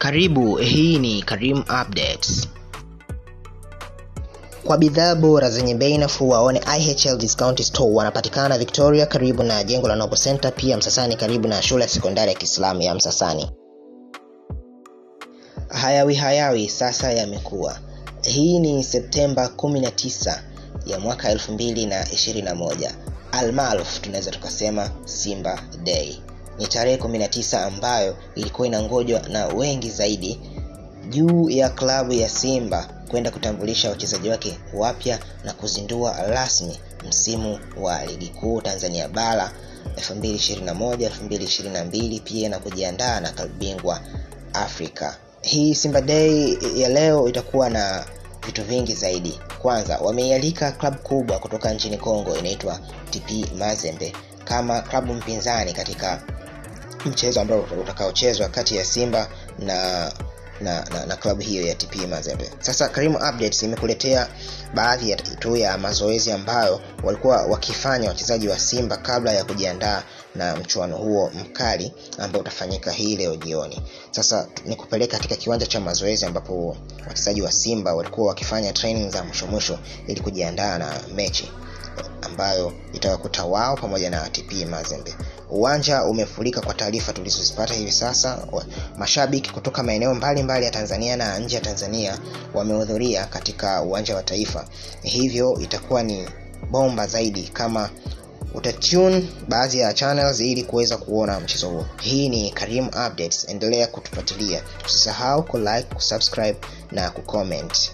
Karibu, hii ni Karim Updates. Kwa bidhaa bora zenye bei nafuu waone IHL Discount Store wanapatikana Victoria karibu na jengo la Noble Center, pia Msasani karibu na shule ya sekondari ya Kiislamu ya Msasani. Hayawi hayawi sasa yamekuwa. Hii ni Septemba 19 ya mwaka 2021 almaarufu tunaweza tukasema Simba Day. Ni tarehe 19 ambayo ilikuwa inangojwa na wengi zaidi juu ya klabu ya Simba kwenda kutambulisha wachezaji wake wapya na kuzindua rasmi msimu wa ligi kuu Tanzania bara 2021 2022, pia na kujiandaa na klabu bingwa Afrika. Hii Simba Day ya leo itakuwa na vitu vingi zaidi. Kwanza, wameialika klabu kubwa kutoka nchini Kongo inaitwa TP Mazembe kama klabu mpinzani katika mchezo ambao utakaochezwa kati ya Simba na na, na, na klabu hiyo ya TP Mazembe. Sasa Karimu Updates imekuletea baadhi ya tu ya mazoezi ambayo walikuwa wakifanya wachezaji wa Simba kabla ya kujiandaa na mchuano huo mkali ambao utafanyika hii leo jioni. Sasa ni kupeleka katika kiwanja cha mazoezi ambapo wachezaji wa Simba walikuwa wakifanya training za mwisho mwisho ili kujiandaa na mechi ambayo itawakuta wao pamoja na TP Mazembe. Uwanja umefurika kwa taarifa tulizozipata hivi sasa. Mashabiki kutoka maeneo mbalimbali ya Tanzania na nje ya Tanzania wamehudhuria katika uwanja wa Taifa, hivyo itakuwa ni bomba zaidi kama utatune baadhi ya channels ili kuweza kuona mchezo huo. Hii ni Karim Updates, endelea kutufuatilia, usisahau kulike, kusubscribe na kucomment.